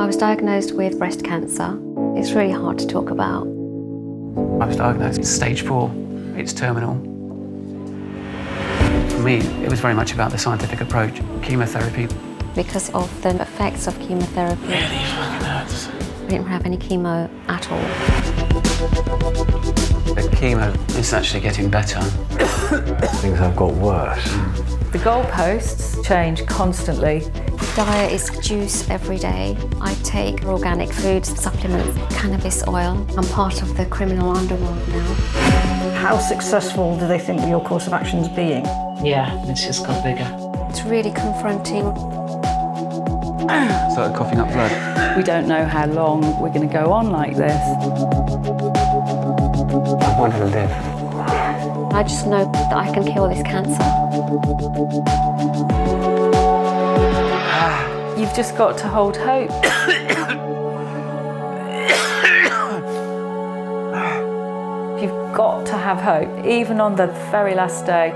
was diagnosed with breast cancer. It's really hard to talk about. I was diagnosed with stage four. It's terminal. For me, it was very much about the scientific approach, chemotherapy. Because of the effects of chemotherapy. Really fucking hurts. I didn't have any chemo at all. The chemo is actually getting better. Things have got worse. The goalposts change constantly. Diet is juice every day. I take organic foods, supplements, cannabis oil. I'm part of the criminal underworld now. How successful do they think your course of action is being? Yeah, it's just got bigger. It's really confronting. Started coughing up blood. We don't know how long we're going to go on like this. I want to live. I just know that I can kill this cancer. You've just got to hold hope. You've got to have hope, even on the very last day.